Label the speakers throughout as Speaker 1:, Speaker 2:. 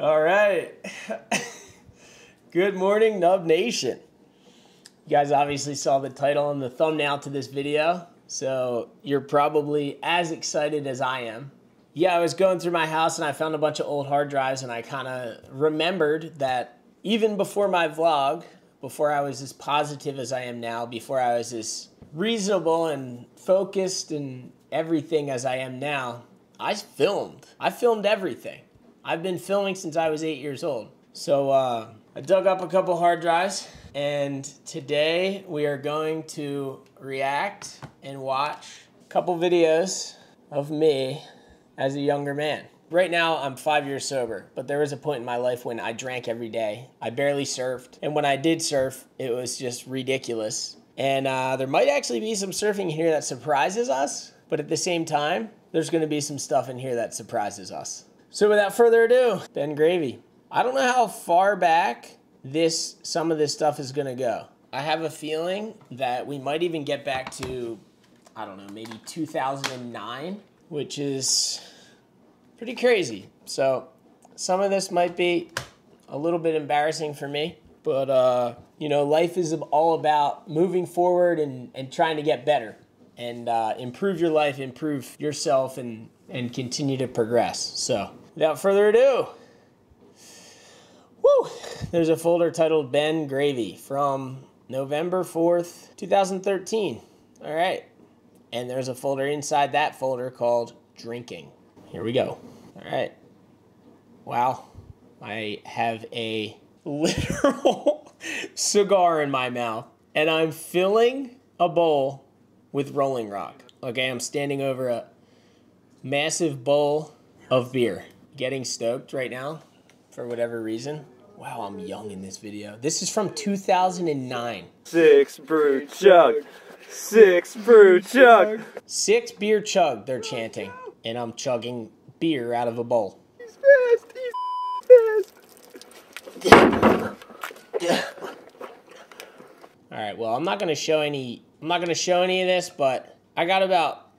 Speaker 1: All right. Good morning, Nub Nation. You guys obviously saw the title and the thumbnail to this video, so you're probably as excited as I am. Yeah, I was going through my house and I found a bunch of old hard drives, and I kind of remembered that even before my vlog, before I was as positive as I am now, before I was as reasonable and focused and everything as I am now, I filmed. I filmed everything. I've been filming since I was eight years old. So uh, I dug up a couple hard drives, and today we are going to react and watch a couple videos of me as a younger man. Right now, I'm five years sober, but there was a point in my life when I drank every day. I barely surfed, and when I did surf, it was just ridiculous. And uh, there might actually be some surfing here that surprises us, but at the same time, there's going to be some stuff in here that surprises us. So without further ado, Ben Gravy. I don't know how far back this some of this stuff is going to go. I have a feeling that we might even get back to I don't know, maybe 2009, which is pretty crazy. So some of this might be a little bit embarrassing for me, but uh, you know, life is all about moving forward and, and trying to get better and uh, improve your life, improve yourself, and, and continue to progress. So, without further ado, there's a folder titled Ben Gravy from November 4th, 2013. All right. And there's a folder inside that folder called Drinking. Here we go. All right. Wow. I have a literal cigar in my mouth, and I'm filling a bowl with Rolling Rock. Okay, I'm standing over a massive bowl of beer. Getting stoked right now for whatever reason. Wow, I'm young in this video. This is from 2009.
Speaker 2: Six brew chug. Six brew chug.
Speaker 1: Six beer chug, they're chanting. And I'm chugging beer out of a bowl.
Speaker 2: He's fast. He's fast.
Speaker 1: All right, well, I'm not going to show any I'm not going to show any of this, but I got about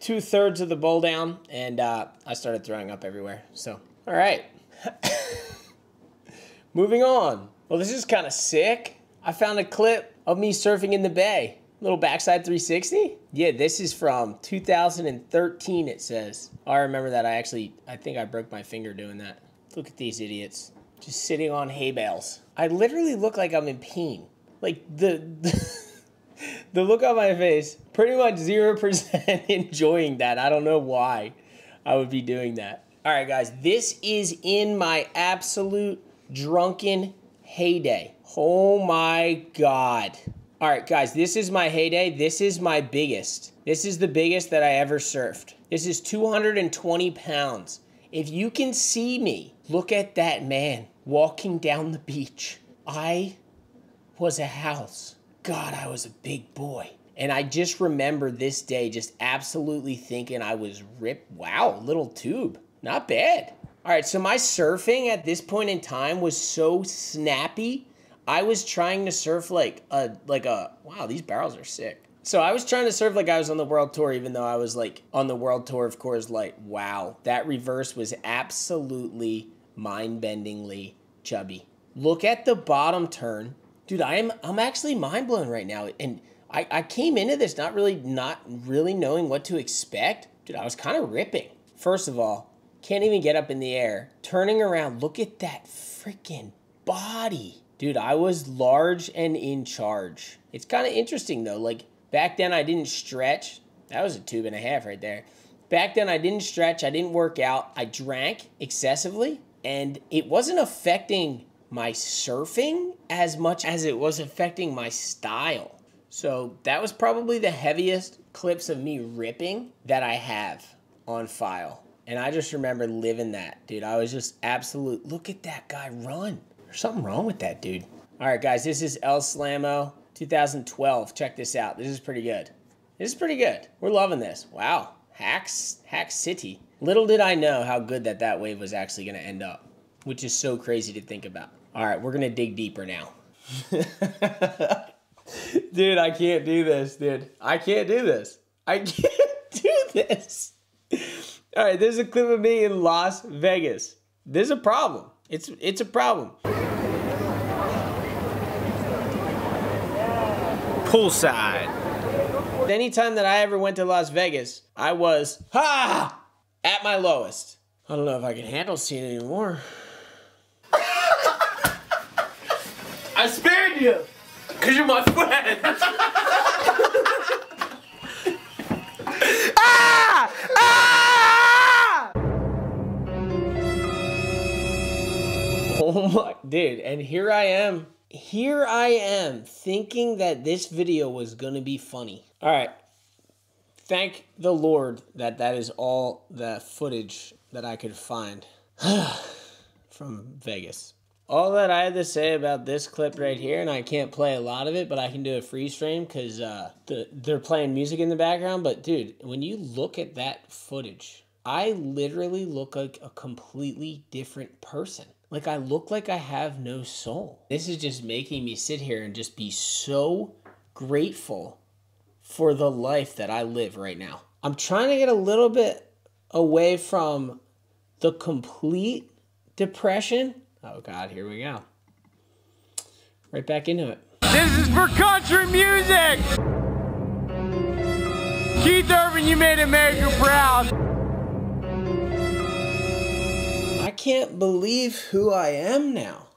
Speaker 1: two thirds of the bowl down and uh, I started throwing up everywhere. So, all right. Moving on. Well, this is kind of sick. I found a clip of me surfing in the bay. Little backside 360? Yeah, this is from 2013, it says. Oh, I remember that. I actually, I think I broke my finger doing that. Look at these idiots. Just sitting on hay bales. I literally look like I'm in pain. Like, the, the the look on my face, pretty much 0% enjoying that. I don't know why I would be doing that. All right, guys, this is in my absolute drunken heyday. Oh my God. All right, guys, this is my heyday. This is my biggest. This is the biggest that I ever surfed. This is 220 pounds. If you can see me, look at that man walking down the beach. I was a house. God, I was a big boy. And I just remember this day just absolutely thinking I was ripped. Wow, little tube. Not bad. All right, so my surfing at this point in time was so snappy. I was trying to surf like a like a wow, these barrels are sick. So I was trying to surf like I was on the world tour, even though I was like on the world tour of Coors Light. Wow, that reverse was absolutely mind-bendingly chubby. Look at the bottom turn dude, I'm I'm actually mind blown right now. And I, I came into this not really not really knowing what to expect. Dude, I was kind of ripping. First of all, can't even get up in the air. Turning around, look at that freaking body. Dude, I was large and in charge. It's kind of interesting though. Like back then I didn't stretch. That was a tube and a half right there. Back then I didn't stretch, I didn't work out. I drank excessively and it wasn't affecting my surfing as much as it was affecting my style. So that was probably the heaviest clips of me ripping that I have on file. And I just remember living that, dude. I was just absolute. Look at that guy run. There's something wrong with that dude. All right, guys, this is El Slamo 2012. Check this out. This is pretty good. This is pretty good. We're loving this. Wow. Hacks, Hack City. Little did I know how good that that wave was actually going to end up, which is so crazy to think about. All right, we're going to dig deeper now. dude, I can't do this, dude. I can't do this. I can't do this. All right, there's a clip of me in Las Vegas. There's a problem. It's it's a problem. Poolside. Anytime that I ever went to Las Vegas, I was ha at my lowest. I don't know if I can handle seeing anymore.
Speaker 2: I spared you because you're my friend.
Speaker 1: ah! Ah! Oh my, dude, and here I am. Here I am thinking that this video was gonna be funny. All right. Thank the Lord that that is all the footage that I could find from Vegas. All that I had to say about this clip right here, and I can't play a lot of it, but I can do a freeze frame because uh, the, they're playing music in the background. But dude, when you look at that footage, I literally look like a completely different person. Like I look like I have no soul. This is just making me sit here and just be so grateful for the life that I live right now. I'm trying to get a little bit away from the complete depression. Oh God, here we go. Right back into it.
Speaker 3: This is for country music! Keith Urban, you made America proud.
Speaker 1: Can't believe who I am now.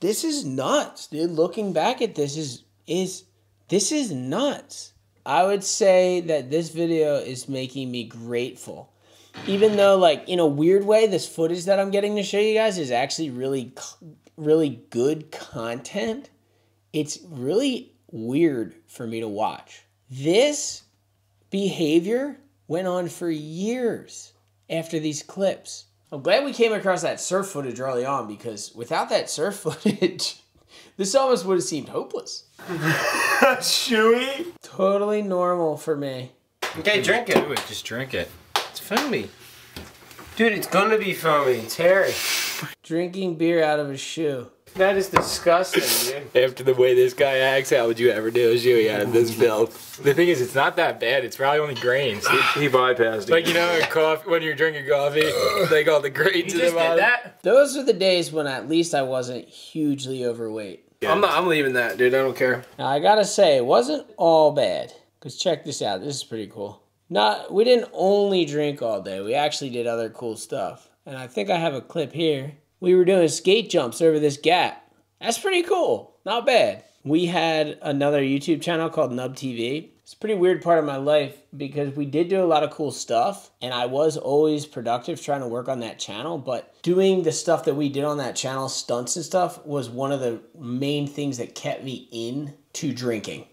Speaker 1: This is nuts, dude. Looking back at this is is this is nuts. I would say that this video is making me grateful. Even though like in a weird way this footage that I'm getting to show you guys is actually really really good content. It's really weird for me to watch. This behavior went on for years after these clips. I'm glad we came across that surf footage early on because without that surf footage, this almost would have seemed hopeless.
Speaker 2: Chewy.
Speaker 1: Totally normal for me.
Speaker 2: Okay, drink it.
Speaker 4: Do it, just drink it.
Speaker 2: It's foamy. Dude, it's gonna be foamy. It's hairy.
Speaker 1: Drinking beer out of a shoe.
Speaker 2: That is disgusting, dude.
Speaker 4: After the way this guy acts, how would you ever do a shoey out of this filth? The thing is, it's not that bad. It's probably only grains.
Speaker 2: He bypassed it.
Speaker 4: Like you know, coffee when you're drinking coffee, like all the grains in
Speaker 2: you just
Speaker 4: the bottom.
Speaker 2: did that?
Speaker 1: Those are the days when at least I wasn't hugely overweight. Yeah.
Speaker 2: I'm not. I'm leaving that, dude. I don't care.
Speaker 1: Now I gotta say, it wasn't all bad. Cause check this out. This is pretty cool. Not we didn't only drink all day. We actually did other cool stuff. And I think I have a clip here. We were doing skate jumps over this gap. That's pretty cool. Not bad. We had another YouTube channel called Nub TV. It's a pretty weird part of my life because we did do a lot of cool stuff and I was always productive trying to work on that channel, but doing the stuff that we did on that channel, stunts and stuff, was one of the main things that kept me in to drinking.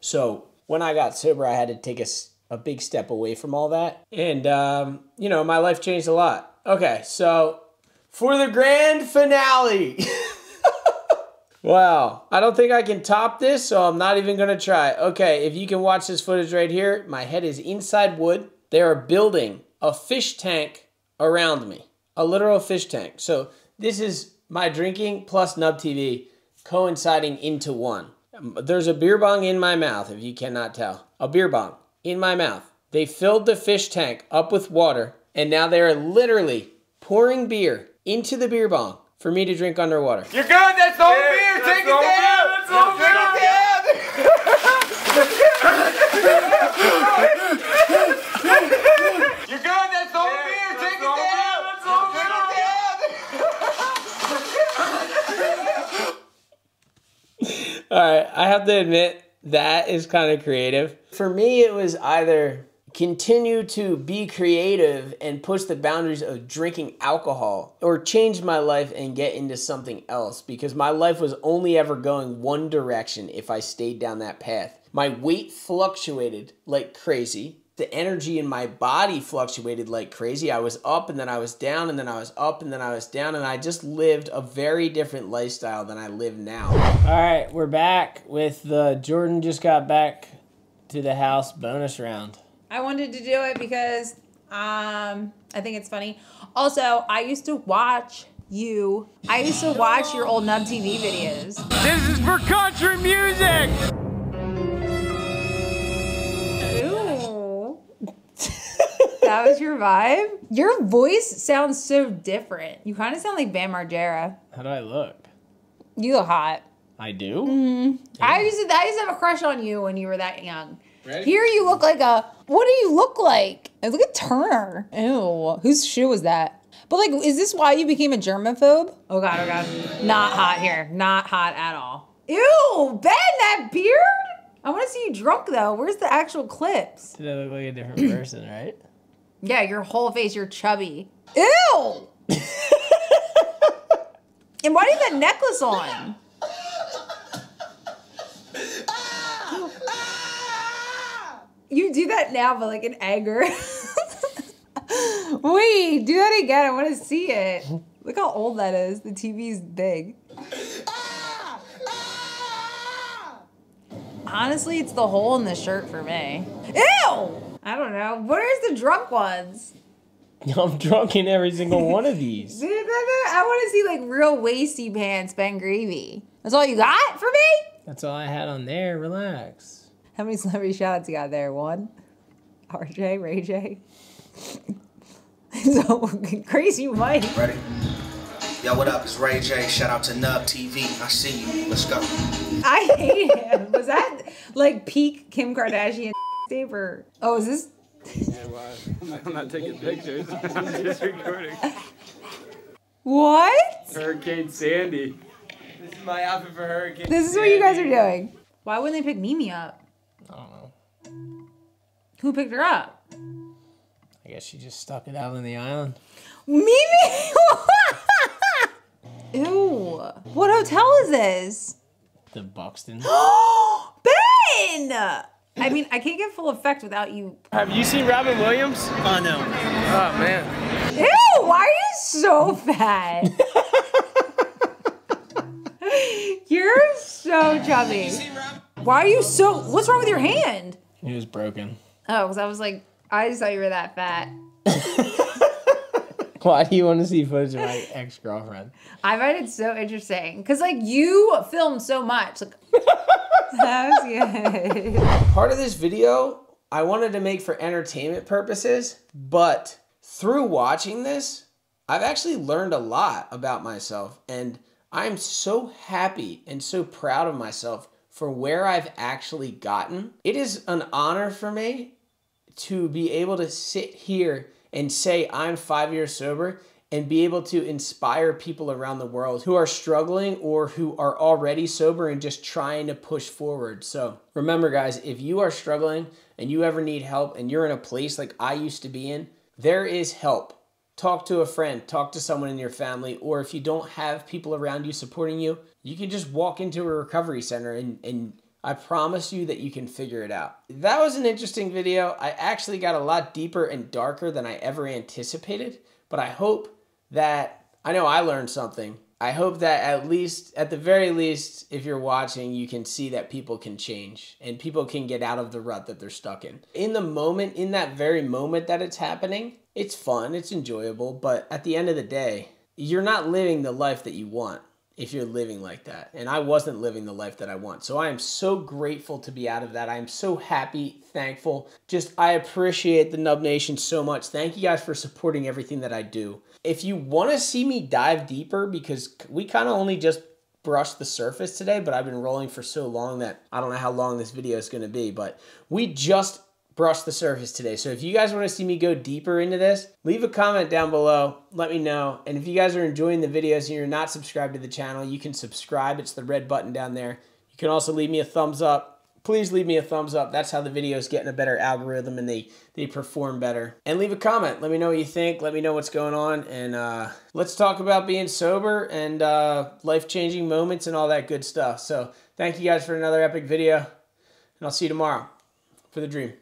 Speaker 1: So when I got sober, I had to take a big step away from all that. And, um, you know, my life changed a lot. Okay, so for the grand finale. wow, I don't think I can top this, so I'm not even gonna try. Okay, if you can watch this footage right here, my head is inside wood. They are building a fish tank around me, a literal fish tank. So this is my drinking plus Nub TV coinciding into one. There's a beer bong in my mouth, if you cannot tell. A beer bong in my mouth. They filled the fish tank up with water, and now they are literally pouring beer into the beer bong for me to drink underwater.
Speaker 2: You're good. That's the whole beer. Take it down. That's the beer. You're good. That's the whole beer. Take it down. That's the whole
Speaker 1: All right, I have to admit that is kind of creative. For me, it was either continue to be creative and push the boundaries of drinking alcohol or change my life and get into something else because my life was only ever going one direction if I stayed down that path. My weight fluctuated like crazy. the energy in my body fluctuated like crazy. I was up and then I was down and then I was up and then I was down and I just lived a very different lifestyle than I live now. All right, we're back with the Jordan just got back to the house bonus round.
Speaker 5: I wanted to do it because um, I think it's funny. Also, I used to watch you. I used to watch your old Nub TV videos.
Speaker 3: This is for country music.
Speaker 5: Ooh. that was your vibe? Your voice sounds so different. You kind of sound like Bam Margera.
Speaker 1: How do I look?
Speaker 5: You look hot.
Speaker 1: I do?
Speaker 5: I used to I used to have a crush on you when you were that young.
Speaker 1: Ready?
Speaker 5: Here you look like a what do you look like? And look at Turner. Ew. Whose shoe was that? But like, is this why you became a germaphobe? Oh god, oh god. Not hot here. Not hot at all. Ew, Ben, that beard? I want to see you drunk though. Where's the actual clips?
Speaker 1: Did I look like a different person, right?
Speaker 5: Yeah, your whole face, you're chubby. Ew! and why do you have that necklace on? You do that now, but like in anger. Wait, do that again. I want to see it. Look how old that is. The TV's big. Honestly, it's the hole in the shirt for me. Ew! I don't know. Where's the drunk ones?
Speaker 1: I'm drunk in every single one of these.
Speaker 5: I want to see like real wasty pants, Ben Gravy. That's all you got for me?
Speaker 1: That's all I had on there. Relax.
Speaker 5: How many celebrity shots you got there? One? RJ, Ray J? so crazy Mike.
Speaker 6: Ready? Yo, what up? It's Ray J. Shout out to Nub TV. I see you. Let's go.
Speaker 5: I hate him. Was that like peak Kim Kardashian saver? Oh, is this?
Speaker 2: I'm not taking pictures. I'm just recording.
Speaker 5: What?
Speaker 2: Hurricane Sandy.
Speaker 1: This is my outfit for Hurricane.
Speaker 5: This is what you guys are doing. Why wouldn't they pick Mimi up?
Speaker 1: I don't know.
Speaker 5: Who picked her up?
Speaker 1: I guess she just stuck it out on the island.
Speaker 5: Mimi! Ew. What hotel is this?
Speaker 1: The Buxton.
Speaker 5: Ben! I mean, I can't get full effect without you.
Speaker 2: Have you seen Robin Williams?
Speaker 6: Oh, no.
Speaker 2: Oh, man.
Speaker 5: Ew, why are you so fat? You're so chubby. Why are you so. What's wrong with your hand?
Speaker 1: It was broken.
Speaker 5: Oh, because I was like, I just thought you were that fat.
Speaker 1: Why do you want to see footage of my ex girlfriend?
Speaker 5: I find it so interesting because, like, you filmed so much. Like, that was good.
Speaker 1: Part of this video I wanted to make for entertainment purposes, but through watching this, I've actually learned a lot about myself, and I'm so happy and so proud of myself for where I've actually gotten. It is an honor for me to be able to sit here and say I'm five years sober and be able to inspire people around the world who are struggling or who are already sober and just trying to push forward. So remember, guys, if you are struggling and you ever need help and you're in a place like I used to be in, there is help. Talk to a friend, talk to someone in your family, or if you don't have people around you supporting you, you can just walk into a recovery center and, and I promise you that you can figure it out. That was an interesting video. I actually got a lot deeper and darker than I ever anticipated, but I hope that I know I learned something. I hope that at least, at the very least, if you're watching, you can see that people can change and people can get out of the rut that they're stuck in. In the moment, in that very moment that it's happening, it's fun, it's enjoyable, but at the end of the day, you're not living the life that you want if you're living like that. And I wasn't living the life that I want. So I am so grateful to be out of that. I am so happy, thankful. Just, I appreciate the Nub Nation so much. Thank you guys for supporting everything that I do. If you want to see me dive deeper, because we kind of only just brushed the surface today, but I've been rolling for so long that I don't know how long this video is going to be, but we just brushed the surface today. So if you guys want to see me go deeper into this, leave a comment down below. Let me know. And if you guys are enjoying the videos and you're not subscribed to the channel, you can subscribe. It's the red button down there. You can also leave me a thumbs up. Please leave me a thumbs up. That's how the videos get in a better algorithm and they, they perform better. And leave a comment. Let me know what you think. Let me know what's going on. And uh, let's talk about being sober and uh, life-changing moments and all that good stuff. So thank you guys for another epic video. And I'll see you tomorrow for the dream.